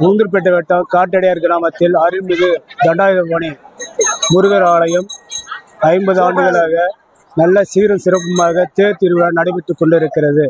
உளுந்தூர்பேட்டை வட்டம் காட்டடையார் கிராமத்தில் அருள்மிகு தண்டாயுதபாணி முருகர் ஆலயம் ஐம்பது ஆண்டுகளாக நல்ல சீரும் சிறப்புமாக தேர் திருவிழா நடைபெற்றுக் கொண்டிருக்கிறது.